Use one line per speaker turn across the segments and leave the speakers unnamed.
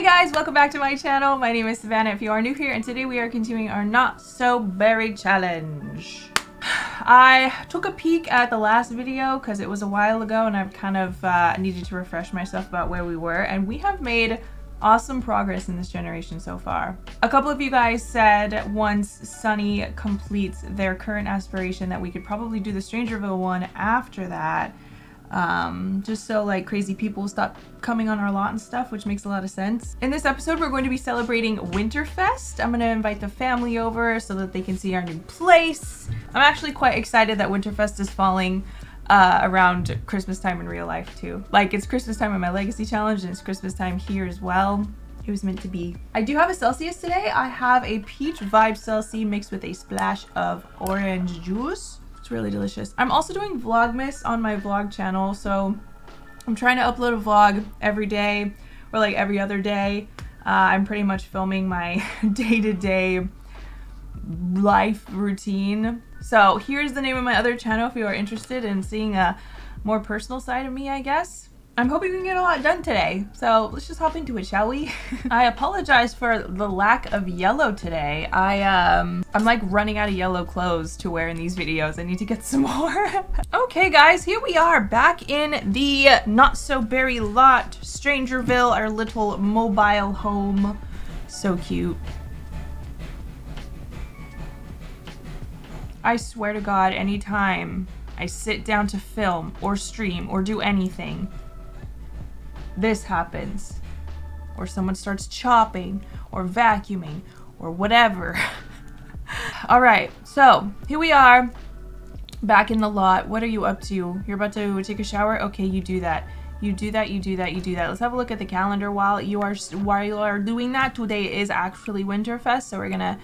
Hey guys, welcome back to my channel. My name is Savannah if you are new here and today we are continuing our not so berry challenge. I took a peek at the last video because it was a while ago and I've kind of uh, needed to refresh myself about where we were and we have made awesome progress in this generation so far. A couple of you guys said once Sunny completes their current aspiration that we could probably do the Strangerville one after that. Um, just so like crazy people stop coming on our lot and stuff, which makes a lot of sense. In this episode, we're going to be celebrating Winterfest. I'm going to invite the family over so that they can see our new place. I'm actually quite excited that Winterfest is falling uh, around Christmas time in real life too. Like it's Christmas time in my Legacy Challenge and it's Christmas time here as well. It was meant to be. I do have a Celsius today. I have a peach vibe Celsius mixed with a splash of orange juice. Really delicious. I'm also doing Vlogmas on my vlog channel. So I'm trying to upload a vlog every day or like every other day. Uh, I'm pretty much filming my day-to-day -day life routine so here's the name of my other channel if you are interested in seeing a more personal side of me, I guess. I'm hoping we can get a lot done today, so let's just hop into it, shall we? I apologize for the lack of yellow today. I, um, I'm like running out of yellow clothes to wear in these videos. I need to get some more. okay, guys, here we are back in the not-so-berry lot, Strangerville, our little mobile home. So cute. I swear to God, anytime I sit down to film or stream or do anything, this happens. Or someone starts chopping or vacuuming or whatever. Alright, so here we are back in the lot. What are you up to? You're about to take a shower? Okay, you do that. You do that, you do that, you do that. Let's have a look at the calendar while you are while you are doing that. Today is actually Winterfest, so we're gonna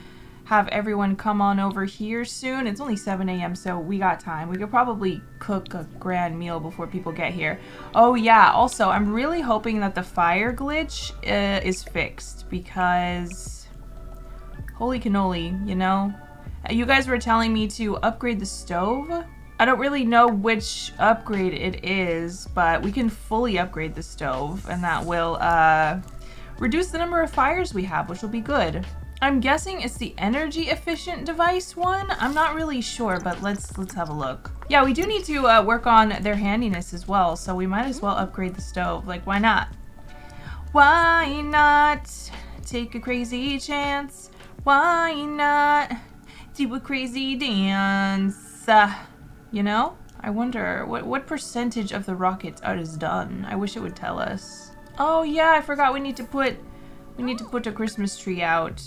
have everyone come on over here soon. It's only 7 a.m. so we got time. We could probably cook a grand meal before people get here. Oh yeah, also I'm really hoping that the fire glitch uh, is fixed because holy cannoli, you know? You guys were telling me to upgrade the stove. I don't really know which upgrade it is, but we can fully upgrade the stove and that will uh, reduce the number of fires we have, which will be good. I'm guessing it's the energy efficient device one. I'm not really sure, but let's let's have a look. Yeah, we do need to uh, work on their handiness as well, so we might as well upgrade the stove. Like, why not? Why not take a crazy chance? Why not do a crazy dance? Uh, you know? I wonder, what, what percentage of the rocket is done? I wish it would tell us. Oh yeah, I forgot we need to put, we need to put a Christmas tree out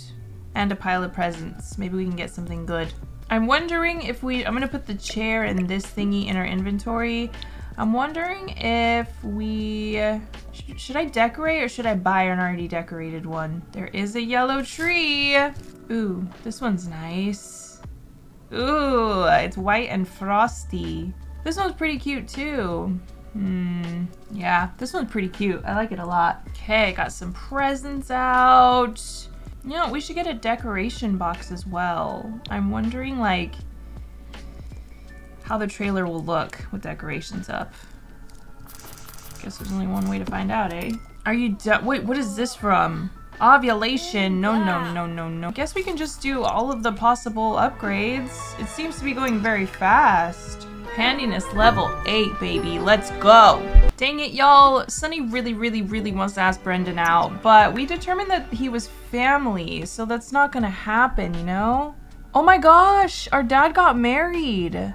and a pile of presents. Maybe we can get something good. I'm wondering if we, I'm gonna put the chair and this thingy in our inventory. I'm wondering if we, sh should I decorate or should I buy an already decorated one? There is a yellow tree. Ooh, this one's nice. Ooh, it's white and frosty. This one's pretty cute too. Hmm, yeah, this one's pretty cute. I like it a lot. Okay, got some presents out. You know, we should get a decoration box as well. I'm wondering, like, how the trailer will look with decorations up. Guess there's only one way to find out, eh? Are you Wait, what is this from? Ovulation. No, no, no, no, no. Guess we can just do all of the possible upgrades. It seems to be going very fast. Handiness level 8, baby. Let's go. Dang it, y'all. Sunny really, really, really wants to ask Brendan out, but we determined that he was family, so that's not gonna happen, you know? Oh my gosh, our dad got married.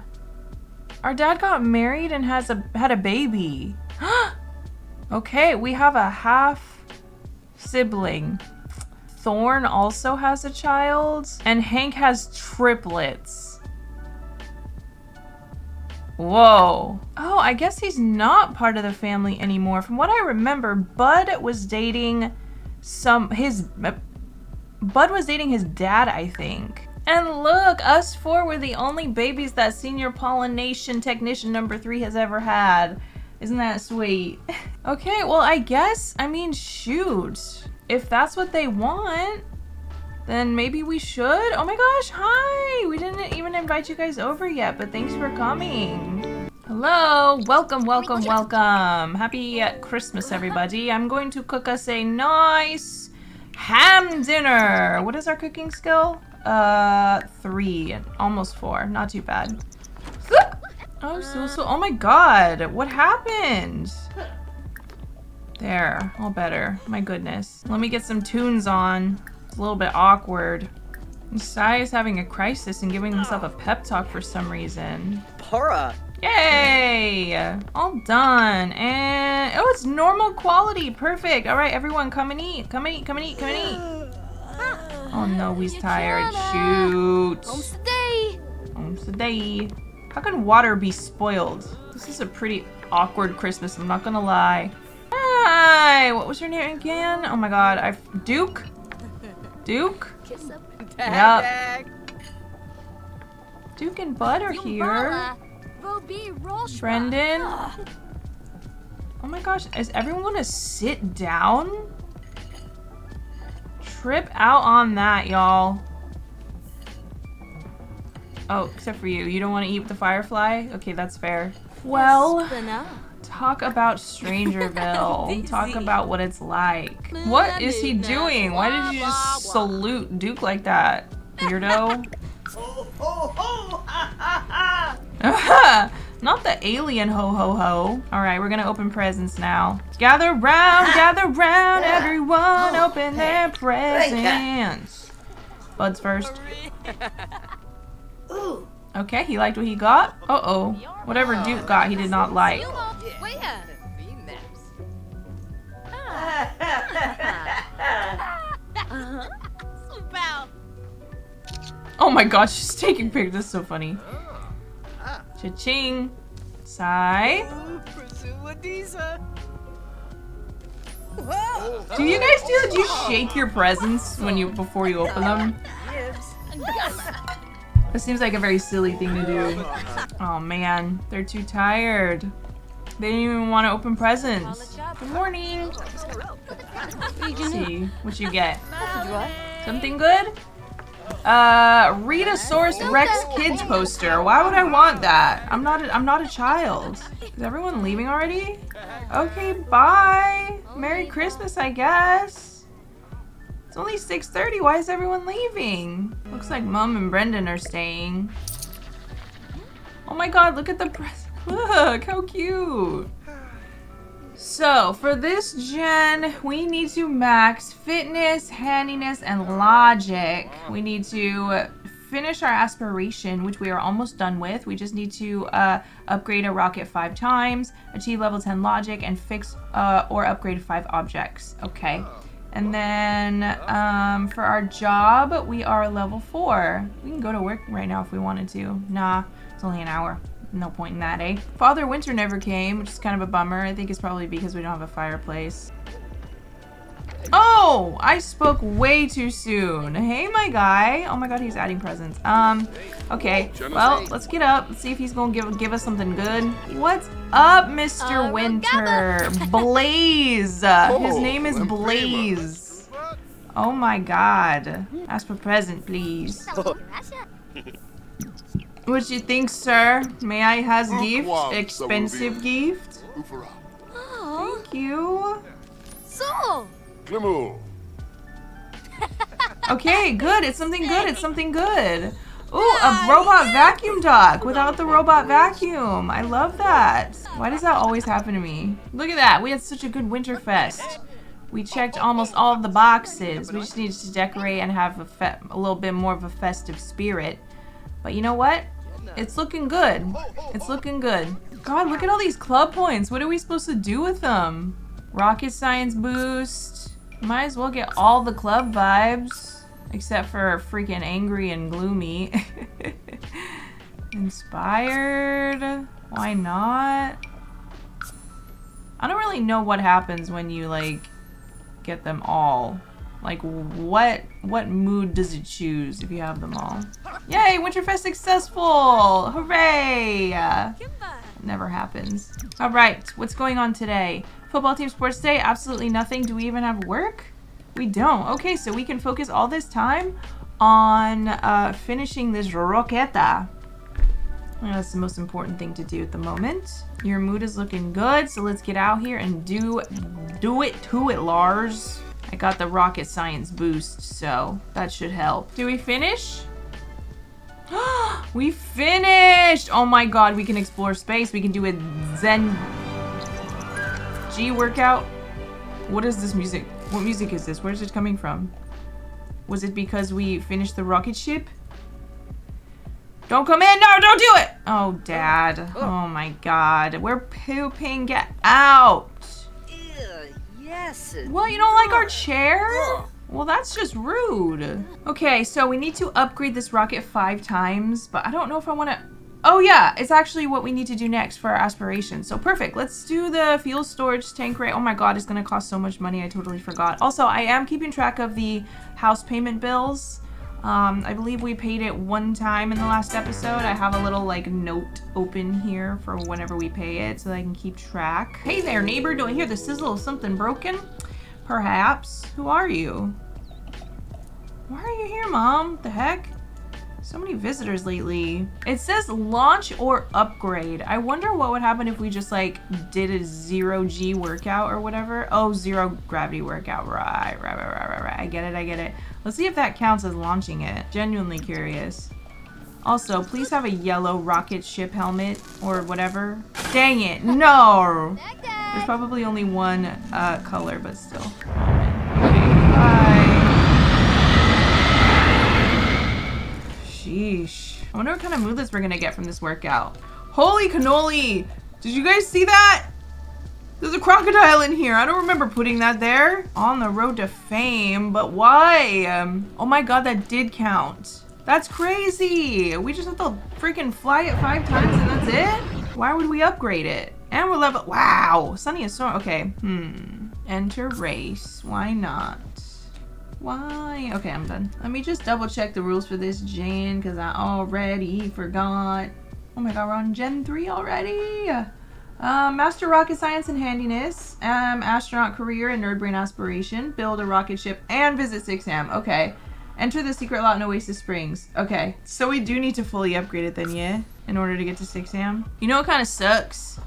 Our dad got married and has a had a baby. okay, we have a half sibling. Thorn also has a child, and Hank has triplets. Whoa. Oh, I guess he's not part of the family anymore. From what I remember, Bud was dating some, his, uh, Bud was dating his dad, I think. And look, us four were the only babies that senior pollination technician number three has ever had. Isn't that sweet? okay, well, I guess, I mean, shoot. If that's what they want, then maybe we should? Oh my gosh, hi! We didn't even invite you guys over yet, but thanks for coming. Hello, welcome, welcome, welcome. Happy Christmas, everybody. I'm going to cook us a nice ham dinner. What is our cooking skill? Uh, three, almost four. Not too bad. Oh, so, so, oh my god, what happened? There, all better. My goodness. Let me get some tunes on. It's a little bit awkward. Sai is having a crisis and giving himself a pep talk for some reason.
Pora.
Yay! All done. And, oh, it's normal quality. Perfect. All right, everyone, come and eat. Come and eat, come and eat, come and eat. Oh no, he's tired. Shoot. Today. How can water be spoiled? This is a pretty awkward Christmas, I'm not gonna lie. Hi! What was your name again? Oh my god, I Duke? Duke? Yep. Duke and Bud are here. Brendan? Oh my gosh, is everyone gonna sit down? Trip out on that, y'all. Oh, except for you. You don't want to eat with the firefly? Okay, that's fair. Well, talk about Strangerville. talk about what it's like. What is he doing? Why did you just salute Duke like that? Weirdo. Not the alien ho ho ho. Alright, we're gonna open presents now. Gather round, gather round, everyone open their presents. Bud's first. Okay, he liked what he got. Uh-oh. Whatever Duke got, he did not like. Oh my gosh, she's taking pictures. That's so funny. Cha-ching. Sai. Do you guys do that? Do you shake your presents when you before you open them? This seems like a very silly thing to do. Oh man, they're too tired. They didn't even want to open presents. Good morning. Let's see what you get. Something good? Uh, Rhedosaurus Rex Kids poster. Why would I want that? I'm not. A, I'm not a child. Is everyone leaving already? Okay, bye. Merry Christmas, I guess. It's only 6:30. Why is everyone leaving? Looks like Mom and Brendan are staying. Oh my God! Look at the present. Look how cute. So, for this gen, we need to max fitness, handiness, and logic. We need to finish our aspiration, which we are almost done with. We just need to uh, upgrade a rocket five times, achieve level 10 logic, and fix uh, or upgrade five objects. Okay. And then um, for our job, we are level four. We can go to work right now if we wanted to. Nah, it's only an hour no point in that, eh? Father Winter never came, which is kind of a bummer. I think it's probably because we don't have a fireplace. Oh, I spoke way too soon. Hey, my guy. Oh my god, he's adding presents. Um, okay. Well, let's get up. Let's see if he's gonna give give us something good. What's up, Mr. Winter? Blaze. His name is Blaze. Oh my god. Ask for present, please. What do you think, sir? May I has gift? Expensive gift? Thank you.
So.
okay, good. It's something good. It's something good. Ooh, a robot vacuum duck without the robot vacuum. I love that. Why does that always happen to me? Look at that. We had such a good winter fest. We checked almost all of the boxes. We just needed to decorate and have a, a little bit more of a festive spirit. But you know what? It's looking good. It's looking good. God, look at all these club points. What are we supposed to do with them? Rocket science boost. Might as well get all the club vibes. Except for freaking angry and gloomy. Inspired. Why not? I don't really know what happens when you, like, get them all. Like, what what mood does it choose if you have them all? Yay, Winterfest successful! Hooray! Never happens. All right, what's going on today? Football team sports day? Absolutely nothing. Do we even have work? We don't. Okay, so we can focus all this time on uh, finishing this roqueta. That's the most important thing to do at the moment. Your mood is looking good, so let's get out here and do do it to it, Lars. I got the rocket science boost, so that should help. Do we finish? we finished! Oh my god, we can explore space. We can do a zero G workout. What is this music? What music is this? Where's it coming from? Was it because we finished the rocket ship? Don't come in! No, don't do it! Oh, Dad. Oh, oh my god. We're pooping. Get out!
Yes.
What, you don't like our chair? Well, that's just rude. Okay, so we need to upgrade this rocket five times, but I don't know if I want to... Oh yeah, it's actually what we need to do next for our aspiration. So perfect. Let's do the fuel storage tank right. Oh my god, it's going to cost so much money. I totally forgot. Also, I am keeping track of the house payment bills. Um, I believe we paid it one time in the last episode. I have a little like note open here for whenever we pay it so that I can keep track. Hey there, neighbor. Do I hear the sizzle of something broken? Perhaps. Who are you? Why are you here, Mom? The heck? So many visitors lately. It says launch or upgrade. I wonder what would happen if we just like did a zero G workout or whatever. Oh, zero gravity workout. Right, right, right, right, right, right. I get it, I get it. Let's see if that counts as launching it. Genuinely curious. Also, please have a yellow rocket ship helmet or whatever. Dang it, no! There's probably only one uh, color, but still. Okay, bye. Sheesh. I wonder what kind of movements we're gonna get from this workout. Holy cannoli! Did you guys see that? There's a crocodile in here. I don't remember putting that there. On the road to fame, but why? Um, oh my god, that did count. That's crazy. We just have to freaking fly it five times and that's it? Why would we upgrade it? And we're level- Wow! Sunny is so- Okay. Hmm. Enter race. Why not? Why? Okay, I'm done. Let me just double check the rules for this gen because I already forgot. Oh my god, we're on Gen 3 already? Um, Master Rocket Science and Handiness, um, Astronaut Career and Nerd Brain Aspiration, Build a Rocket Ship, and Visit Sixam. Okay. Enter the secret lot in Oasis Springs. Okay. So we do need to fully upgrade it then, yeah? In order to get to Sixam. You know what kind of sucks?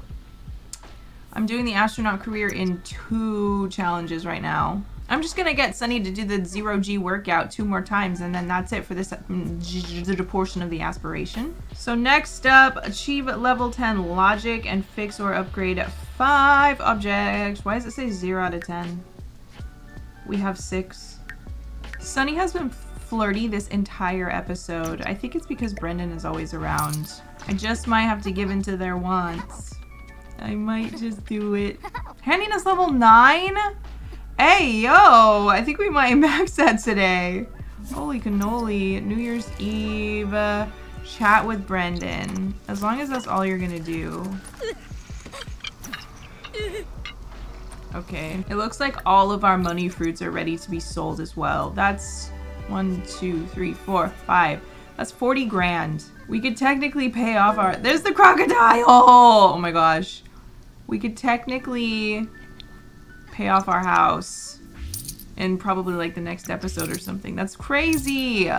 I'm doing the Astronaut Career in two challenges right now. I'm just gonna get Sunny to do the zero G workout two more times and then that's it for this mm, portion of the aspiration. So next up, achieve level 10 logic and fix or upgrade five objects. Why does it say zero out of 10? We have six. Sunny has been flirty this entire episode. I think it's because Brendan is always around. I just might have to give in to their wants. I might just do it. Handiness level 9? Hey, yo! I think we might max that today. Holy cannoli. New Year's Eve. Uh, chat with Brendan. As long as that's all you're gonna do. Okay. It looks like all of our money fruits are ready to be sold as well. That's one, two, three, four, five. That's 40 grand. We could technically pay off our... There's the crocodile! Oh my gosh. We could technically pay off our house in probably like the next episode or something. That's crazy.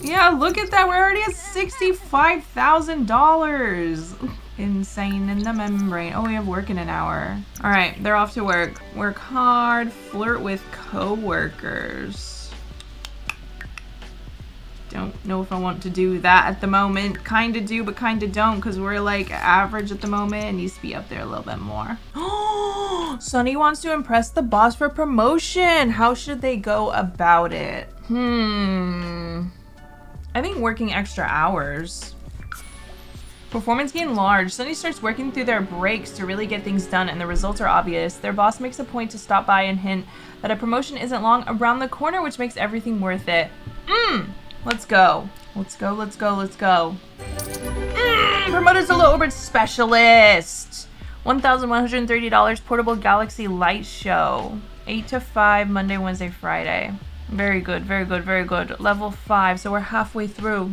Yeah, look at that. We're already at $65,000. Insane in the membrane. Oh, we have work in an hour. All right, they're off to work. Work hard, flirt with co-workers. Don't know if I want to do that at the moment. Kinda do, but kinda don't, because we're like average at the moment. It needs to be up there a little bit more. Oh, Sunny wants to impress the boss for promotion. How should they go about it? Hmm. I think working extra hours. Performance gain large. Sunny starts working through their breaks to really get things done and the results are obvious. Their boss makes a point to stop by and hint that a promotion isn't long around the corner which makes everything worth it. Mmm. Let's go. Let's go, let's go, let's go. Mm, promoted to low orbit specialist. $1,130 portable galaxy light show. 8 to 5, Monday, Wednesday, Friday. Very good, very good, very good. Level 5, so we're halfway through.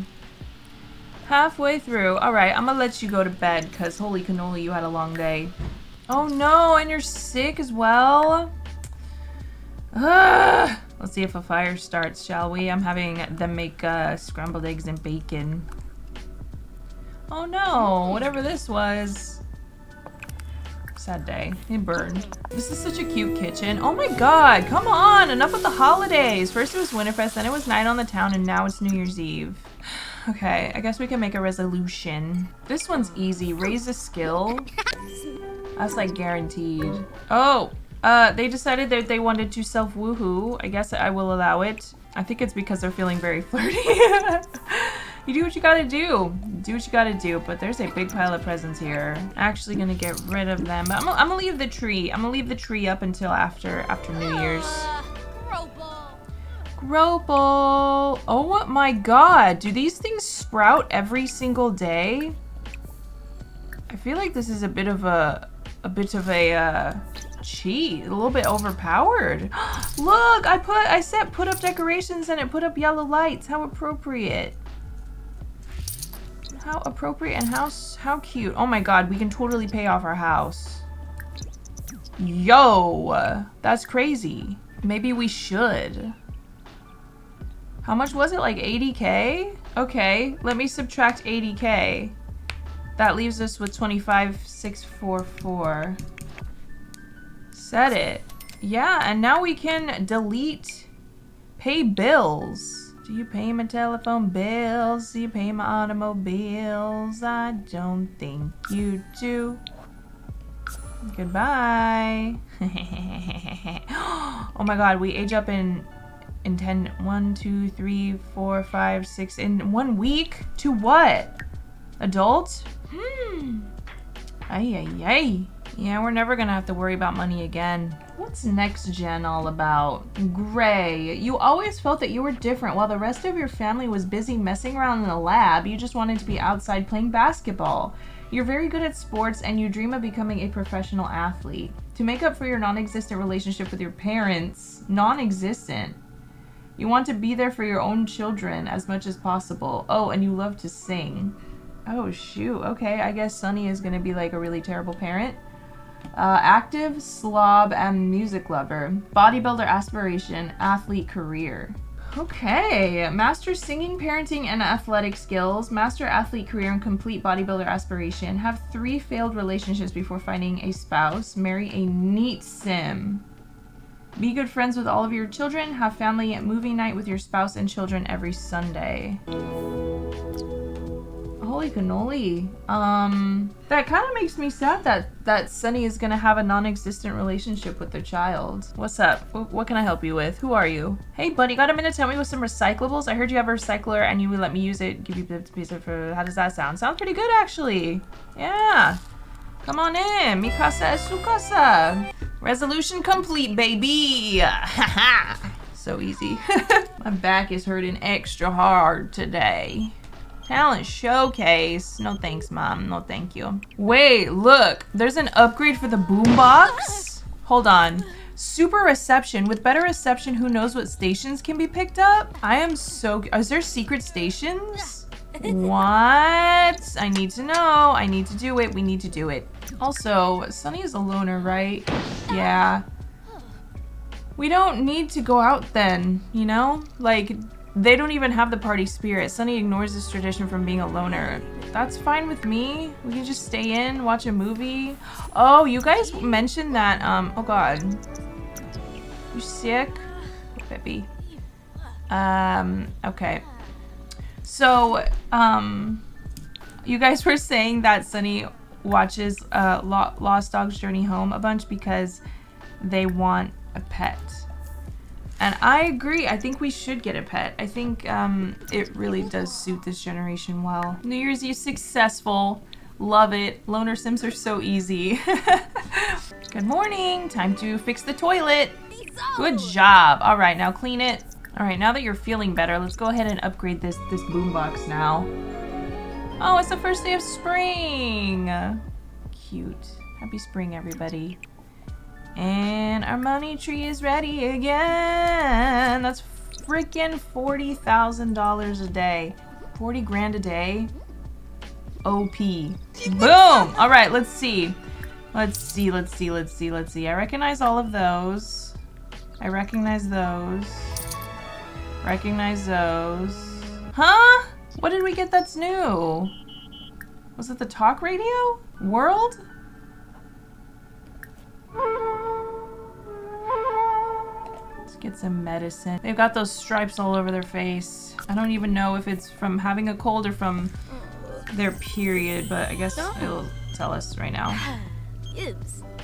Halfway through. Alright, I'm gonna let you go to bed, because holy cannoli, you had a long day. Oh no, and you're sick as well? Ugh. Let's see if a fire starts, shall we? I'm having them make uh, scrambled eggs and bacon. Oh no, whatever this was. Sad day. It burned. This is such a cute kitchen. Oh my god, come on, enough with the holidays. First it was Winterfest, then it was Night on the Town, and now it's New Year's Eve. Okay, I guess we can make a resolution. This one's easy. Raise a skill. That's like guaranteed. Oh, uh, they decided that they wanted to self woohoo. I guess I will allow it. I think it's because they're feeling very flirty. you do what you gotta do. Do what you gotta do. But there's a big pile of presents here. Actually gonna get rid of them. But I'm, I'm gonna leave the tree. I'm gonna leave the tree up until after after New Year's. Gropal. Oh my god. Do these things sprout every single day? I feel like this is a bit of a a bit of a uh, cheat. A little bit overpowered. Look, I put I set put up decorations and it put up yellow lights. How appropriate. How appropriate and how how cute. Oh my god, we can totally pay off our house. Yo, that's crazy. Maybe we should. How much was it? Like 80k? Okay, let me subtract 80k. That leaves us with 25,644. Set it. Yeah, and now we can delete pay bills. Do you pay my telephone bills? Do you pay my automobiles? I don't think you do. Goodbye. oh my god, we age up in in 10, 1, 2, 3, 4, 5, 6, in one week? To what? Adult? Hmm. Ay, ay, ay. Yeah, we're never gonna have to worry about money again. What's next gen all about? Gray, you always felt that you were different while the rest of your family was busy messing around in the lab. You just wanted to be outside playing basketball. You're very good at sports and you dream of becoming a professional athlete. To make up for your non-existent relationship with your parents, non-existent, you want to be there for your own children as much as possible. Oh, and you love to sing. Oh, shoot. Okay, I guess Sunny is going to be like a really terrible parent. Uh, active, slob, and music lover. Bodybuilder aspiration, athlete career. Okay, master singing, parenting, and athletic skills, master athlete career, and complete bodybuilder aspiration. Have three failed relationships before finding a spouse. Marry a neat sim. Be good friends with all of your children. Have family movie night with your spouse and children every Sunday. Holy cannoli. Um, that kind of makes me sad that, that Sunny is to have a non-existent relationship with their child. What's up? what can I help you with? Who are you? Hey, buddy, got a minute to tell me with some recyclables? I heard you have a recycler and you would let me use it, give you a piece of, uh, how does that sound? Sounds pretty good, actually. Yeah. Come on in. Mikasa es su casa. Resolution complete, baby! so easy. My back is hurting extra hard today. Talent showcase. No thanks, mom. No thank you. Wait, look. There's an upgrade for the boombox? Hold on. Super reception. With better reception, who knows what stations can be picked up? I am so... Is there secret stations? What? I need to know. I need to do it. We need to do it. Also, Sunny is a loner, right? Yeah. We don't need to go out then, you know? Like, they don't even have the party spirit. Sunny ignores this tradition from being a loner. That's fine with me. We can just stay in, watch a movie. Oh, you guys mentioned that, um, oh god. You sick? Baby. Um, okay. So, um, you guys were saying that Sunny watches uh, Lost Dog's Journey Home a bunch because they want a pet. And I agree. I think we should get a pet. I think um, it really does suit this generation well. New Year's Eve successful. Love it. Loner Sims are so easy. Good morning. Time to fix the toilet. Good job. All right, now clean it. All right, now that you're feeling better, let's go ahead and upgrade this, this boombox now. Oh, it's the first day of spring. Cute. Happy spring, everybody. And our money tree is ready again. That's freaking $40,000 a day. 40 grand a day. OP. Boom! All right, let's see. Let's see, let's see, let's see, let's see. I recognize all of those. I recognize those. Recognize those. Huh? What did we get that's new? Was it the talk radio? World? Get some medicine. They've got those stripes all over their face. I don't even know if it's from having a cold or from their period, but I guess it'll tell us right now.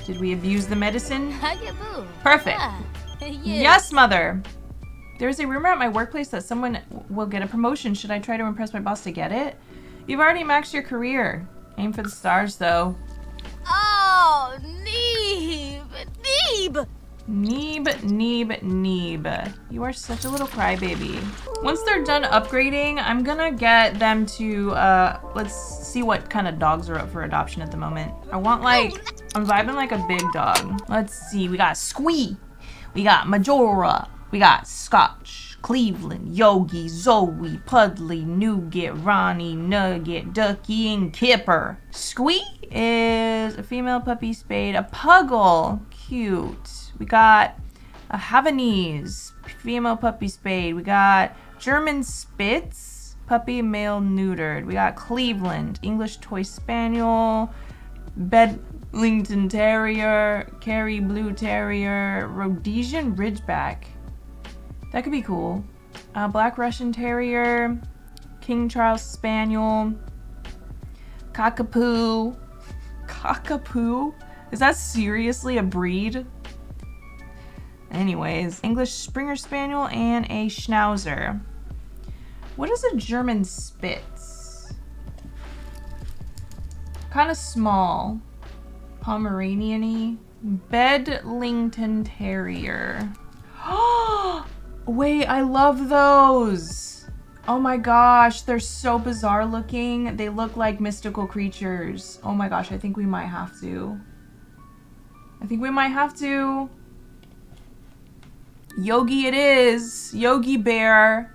Did we abuse the medicine? Perfect. Yes, mother. There's a rumor at my workplace that someone will get a promotion. Should I try to impress my boss to get it? You've already maxed your career. Aim for the stars, though.
Oh, Neeb. Neeb.
Neeb, Neeb. You are such a little crybaby. Once they're done upgrading, I'm gonna get them to, uh, let's see what kind of dogs are up for adoption at the moment. I want, like, I'm vibing like a big dog. Let's see, we got Squee, we got Majora, we got Scotch, Cleveland, Yogi, Zoe, Pudley, Nougat, Ronnie, Nugget, Ducky, and Kipper. Squee is a female puppy spayed, a Puggle, cute. We got a Havanese, female puppy spayed. We got German Spitz, puppy male neutered. We got Cleveland, English Toy Spaniel, Bedlington Terrier, Kerry Blue Terrier, Rhodesian Ridgeback. That could be cool. Uh, Black Russian Terrier, King Charles Spaniel, Cockapoo. Cockapoo? Is that seriously a breed? Anyways, English Springer Spaniel and a Schnauzer. What is a German Spitz? Kind of small. Pomeranian-y. Bedlington Terrier. Oh, Wait, I love those. Oh my gosh, they're so bizarre looking. They look like mystical creatures. Oh my gosh, I think we might have to. I think we might have to. Yogi it is. Yogi Bear.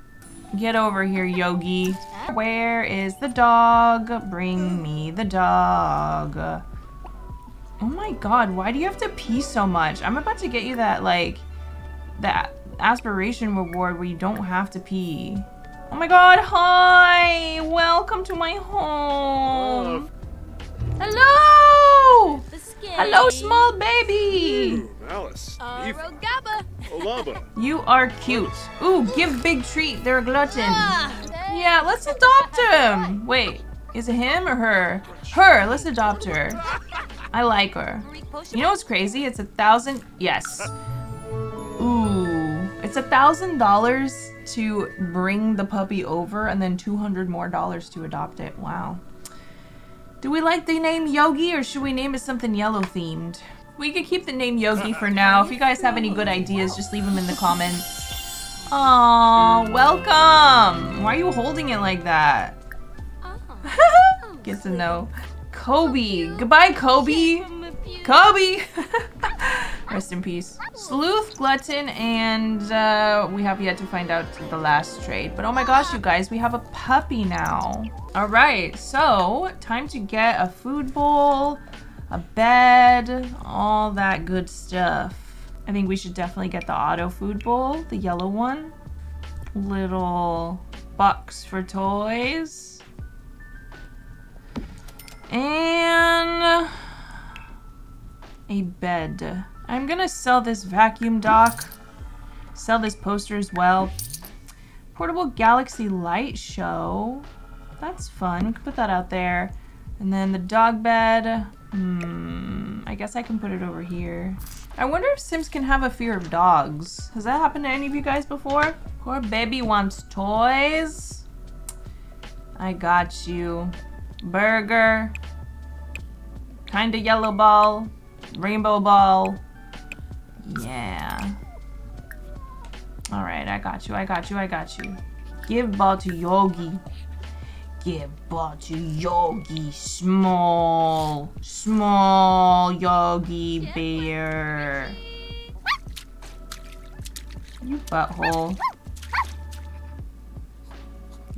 Get over here, Yogi. Where is the dog? Bring me the dog. Oh my god, why do you have to pee so much? I'm about to get you that, like, that aspiration reward where you don't have to pee. Oh my god, hi! Welcome to my home. Hello! Hello, small baby!
Ooh, Alice.
Uh,
Eve.
Rogaba.
Olaba.
You are cute. Ooh, give big treat. They're a glutton.
Ah,
Yeah, let's adopt him. Wait, is it him or her? Her. Let's adopt her. I like her. You know what's crazy? It's a thousand. Yes. Ooh, it's a thousand dollars to bring the puppy over, and then two hundred more dollars to adopt it. Wow. Do we like the name Yogi, or should we name it something yellow themed? We could keep the name Yogi for now. If you guys have any good ideas, just leave them in the comments. Aw, welcome. Why are you holding it like that? Get to know. Kobe. Goodbye, Kobe. Kobe! Rest in peace. Sleuth, Glutton, and uh, we have yet to find out the last trade. But oh my gosh, you guys, we have a puppy now. All right, so time to get a food bowl, a bed, all that good stuff. I think we should definitely get the auto food bowl, the yellow one. Little box for toys. And a bed. I'm gonna sell this vacuum dock. Sell this poster as well. Portable Galaxy Light Show. That's fun. We can put that out there. And then the dog bed. Hmm. I guess I can put it over here. I wonder if Sims can have a fear of dogs. Has that happened to any of you guys before? Poor baby wants toys. I got you. Burger. Kinda yellow ball. Rainbow ball. Yeah. Alright, I got you, I got you, I got you. Give ball to Yogi. Give ball to Yogi. Small. Small Yogi bear. You butthole.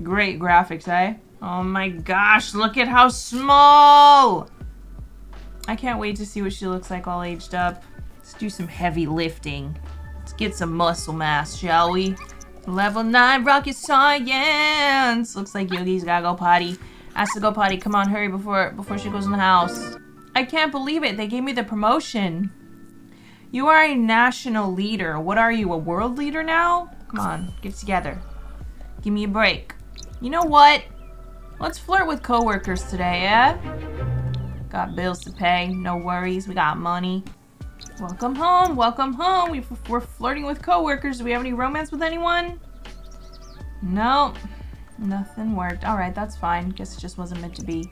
Great graphics, eh? Oh my gosh, look at how small! I can't wait to see what she looks like all aged up. Let's do some heavy lifting. Let's get some muscle mass, shall we? Level 9 rocket science! Looks like Yogi's gotta go potty. Has to go potty. Come on, hurry before before she goes in the house. I can't believe it. They gave me the promotion. You are a national leader. What are you, a world leader now? Come on, get together. Give me a break. You know what? Let's flirt with coworkers today, yeah? Got bills to pay. No worries. We got money. Welcome home. Welcome home. we are flirting with coworkers. Do we have any romance with anyone? No. Nothing worked. Alright, that's fine. Guess it just wasn't meant to be.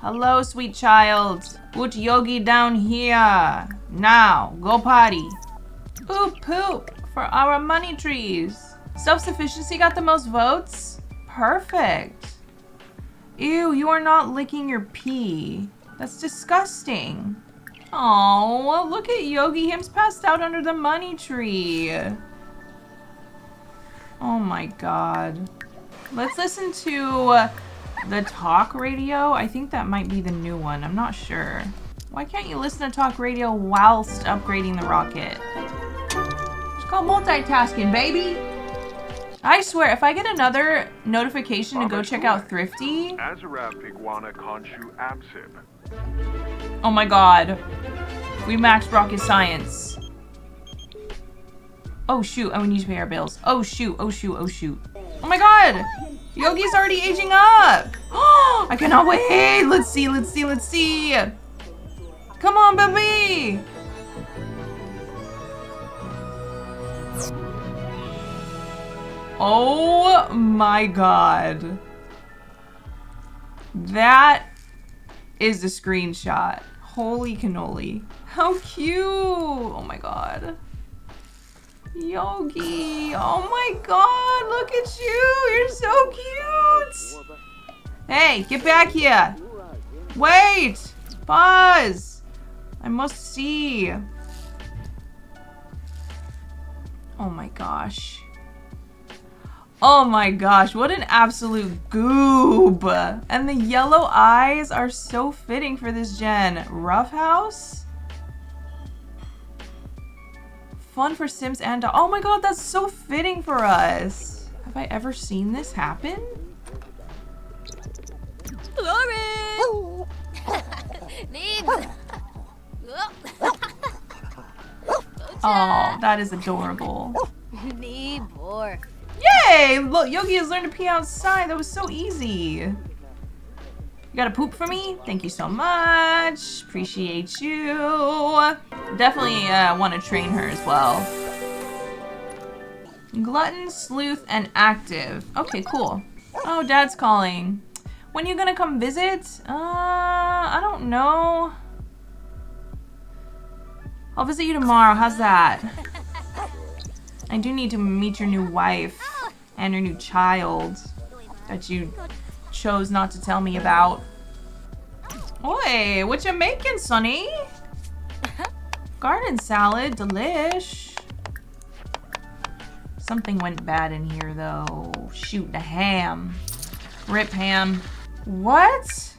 Hello, sweet child. Put Yogi down here. Now, go potty. Poop, poop for our money trees. Self-sufficiency got the most votes? Perfect. Ew, you are not licking your pee. That's disgusting. Oh, look at Yogi. Him's passed out under the money tree. Oh my god. Let's listen to uh, the talk radio. I think that might be the new one. I'm not sure. Why can't you listen to talk radio whilst upgrading the rocket? It's called multitasking, baby. I swear, if I get another notification to go check out Thrifty. Oh my god. We maxed rocket science. Oh shoot, oh we need to pay our bills. Oh shoot, oh shoot, oh shoot. Oh my god! Yogi's already aging up! Oh, I cannot wait! Let's see, let's see, let's see! Come on, baby! Oh my god. That is the screenshot. Holy cannoli. How cute! Oh my god. Yogi! Oh my god, look at you! You're so cute! Hey, get back here! Wait! Buzz! I must see. Oh my gosh. Oh my gosh, what an absolute goob! And the yellow eyes are so fitting for this gen. Roughhouse? fun for Sims and Oh my god, that's so fitting for us. Have I ever seen this happen?
Lauren!
oh, that is adorable.
Nibor.
Yay! Look, Yogi has learned to pee outside. That was so easy. You got a poop for me? Thank you so much. Appreciate you. Definitely uh, want to train her as well. Glutton, sleuth, and active. Okay, cool. Oh, dad's calling. When are you gonna come visit? Uh, I don't know. I'll visit you tomorrow. How's that? I do need to meet your new wife and your new child that you chose not to tell me about. Oi, what you making, Sunny? Garden salad, delish. Something went bad in here, though. Shoot, the ham. Rip ham. What?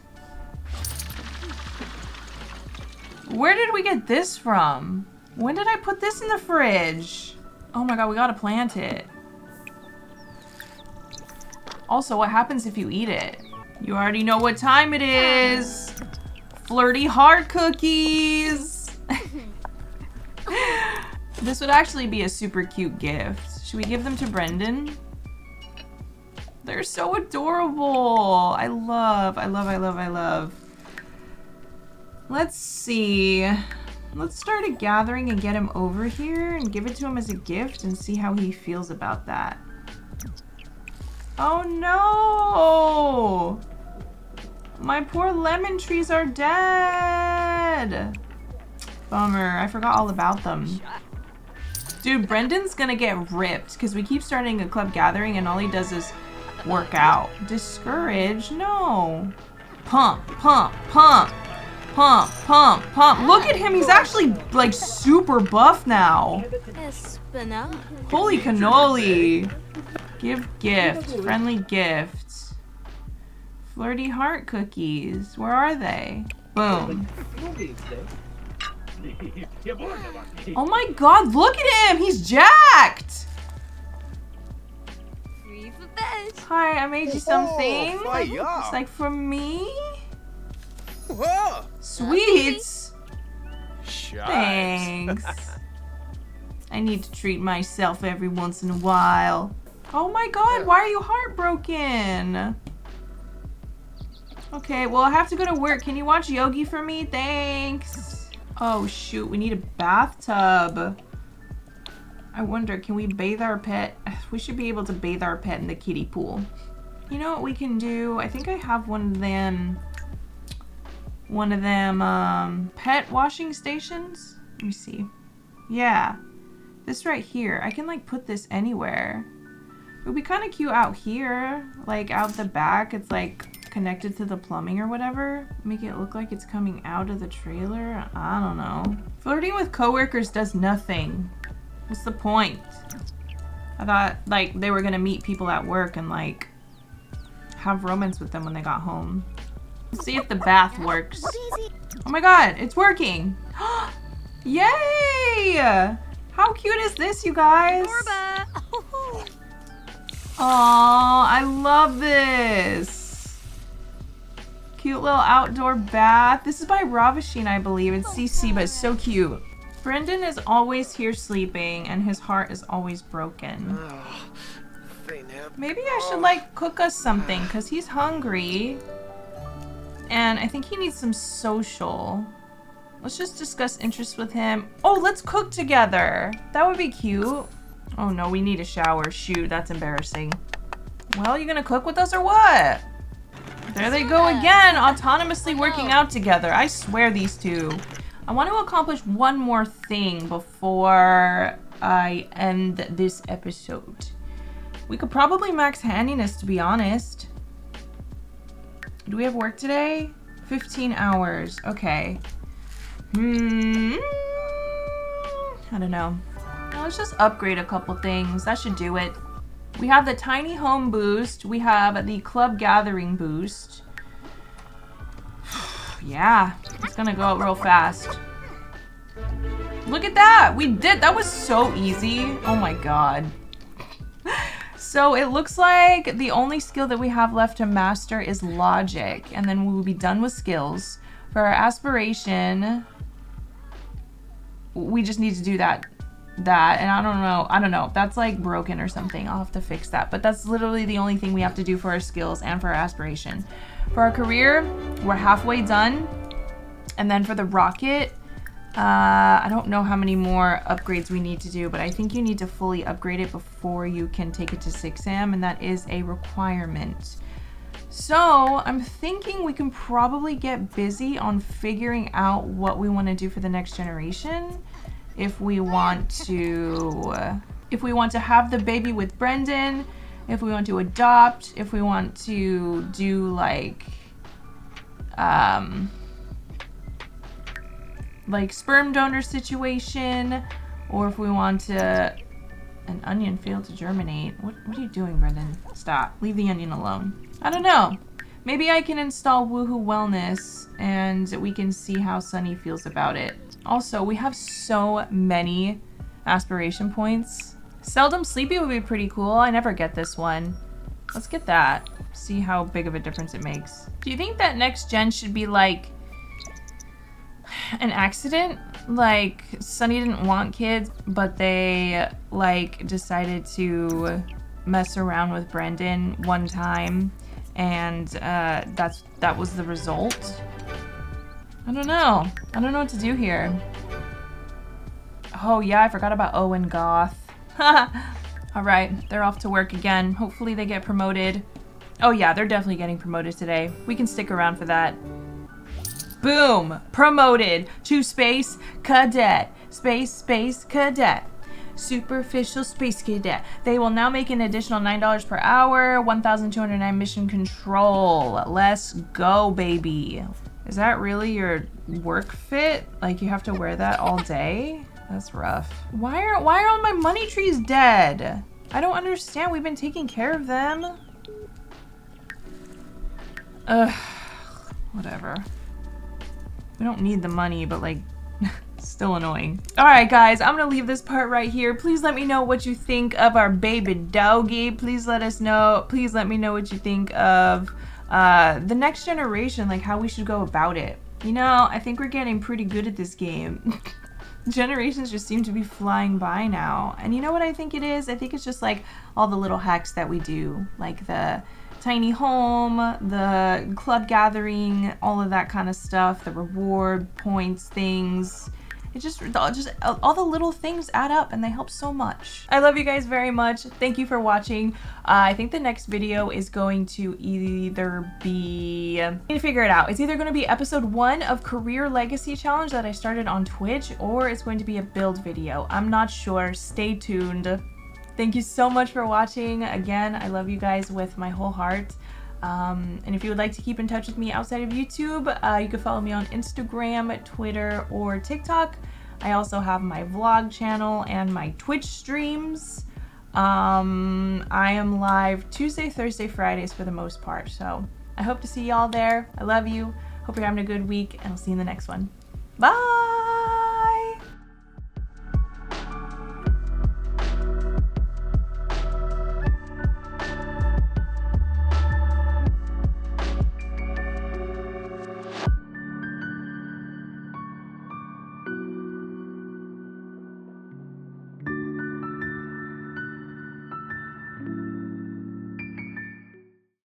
Where did we get this from? When did I put this in the fridge? Oh my god, we gotta plant it. Also, what happens if you eat it? You already know what time it is. Flirty heart cookies. this would actually be a super cute gift. Should we give them to Brendan? They're so adorable. I love, I love, I love, I love. Let's see. Let's start a gathering and get him over here and give it to him as a gift and see how he feels about that. Oh no! My poor lemon trees are dead! Bummer, I forgot all about them. Dude, Brendan's gonna get ripped because we keep starting a club gathering and all he does is work out. Discourage? No. Pump, pump, pump, pump, pump, pump. Look at him, he's actually like super buff now. Holy cannoli. Give gift. Friendly gifts. Flirty heart cookies. Where are they? Boom. Oh my god, look at him! He's jacked!
Free.
Hi, I made you oh, something.
Oh.
It's like for me.
Whoa!
Sweets. Thanks. I need to treat myself every once in a while. Oh my god, why are you heartbroken? Okay, well, I have to go to work. Can you watch Yogi for me? Thanks. Oh, shoot. We need a bathtub. I wonder, can we bathe our pet? We should be able to bathe our pet in the kiddie pool. You know what we can do? I think I have one of them... One of them, um, pet washing stations? Let me see. Yeah. This right here. I can, like, put this anywhere. It would be kind of cute out here. Like, out the back. It's, like, connected to the plumbing or whatever. Make it look like it's coming out of the trailer. I don't know. Flirting with coworkers does nothing. What's the point? I thought, like, they were gonna meet people at work and, like, have romance with them when they got home. Let's see if the bath works. Oh my god, it's working! Yay! How cute is this, you guys? Aw, I love this. Cute little outdoor bath. This is by Ravasheen, I believe. It's CC, but it's so cute. Brendan is always here sleeping, and his heart is always broken.
Oh.
Maybe I should, oh. like, cook us something, because he's hungry. And I think he needs some social. Let's just discuss interests with him. Oh, let's cook together. That would be cute. Oh no, we need a shower. Shoot, that's embarrassing. Well, you gonna cook with us or what? There they go again, autonomously working out together. I swear these two. I want to accomplish one more thing before I end this episode. We could probably max handiness, to be honest. Do we have work today? 15 hours. Okay. Hmm. I don't know. Let's just upgrade a couple things. That should do it. We have the tiny home boost. We have the club gathering boost. yeah, it's gonna go up real fast. Look at that! We did! That was so easy. Oh my god. So it looks like the only skill that we have left to master is logic, and then we will be done with skills. For our aspiration, we just need to do that that and i don't know i don't know that's like broken or something i'll have to fix that but that's literally the only thing we have to do for our skills and for our aspiration for our career we're halfway done and then for the rocket uh, i don't know how many more upgrades we need to do but i think you need to fully upgrade it before you can take it to Sixam and that is a requirement so I'm thinking we can probably get busy on figuring out what we want to do for the next generation. If we want to, if we want to have the baby with Brendan, if we want to adopt, if we want to do like, um, like sperm donor situation, or if we want to, an onion failed to germinate. What, what are you doing, Brendan? Stop. Leave the onion alone. I don't know. Maybe I can install Woohoo Wellness and we can see how Sunny feels about it. Also, we have so many aspiration points. Seldom Sleepy would be pretty cool. I never get this one. Let's get that. See how big of a difference it makes. Do you think that next gen should be like an accident? Like Sunny didn't want kids, but they like decided to mess around with Brendan one time and uh, that's that was the result. I don't know. I don't know what to do here. Oh yeah, I forgot about Owen Goth. Alright, they're off to work again. Hopefully they get promoted. Oh yeah, they're definitely getting promoted today. We can stick around for that. Boom! Promoted to Space Cadet. Space, Space Cadet. Superficial Space Cadet. They will now make an additional $9 per hour, 1,209 mission control. Let's go, baby. Is that really your work fit? Like you have to wear that all day? That's rough. Why are why are all my money trees dead? I don't understand. We've been taking care of them. Ugh. Whatever. We don't need the money, but like Still annoying. Alright guys, I'm gonna leave this part right here. Please let me know what you think of our baby doggy. Please let us know. Please let me know what you think of uh, the next generation, like how we should go about it. You know, I think we're getting pretty good at this game. Generations just seem to be flying by now. And you know what I think it is? I think it's just like all the little hacks that we do. Like the tiny home, the club gathering, all of that kind of stuff, the reward points things. It just, just all the little things add up and they help so much. I love you guys very much. Thank you for watching. Uh, I think the next video is going to either be, I need to figure it out. It's either going to be episode one of Career Legacy Challenge that I started on Twitch or it's going to be a build video. I'm not sure. Stay tuned. Thank you so much for watching. Again, I love you guys with my whole heart. Um, and if you would like to keep in touch with me outside of YouTube, uh, you can follow me on Instagram, Twitter, or TikTok. I also have my vlog channel and my Twitch streams. Um, I am live Tuesday, Thursday, Fridays for the most part. So I hope to see y'all there. I love you. Hope you're having a good week, and I'll see you in the next one. Bye!